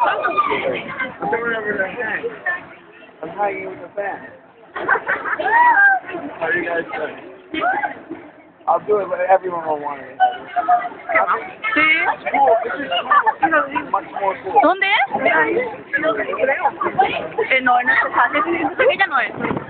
my thing. I'm hiding with the fan. How are you guys doing? I'll do it, but everyone will want it. Sí. Cool. This is cool. This much more cool. ¿Dónde es? Eh, no, en nuestro casa. Ella no es. Y si-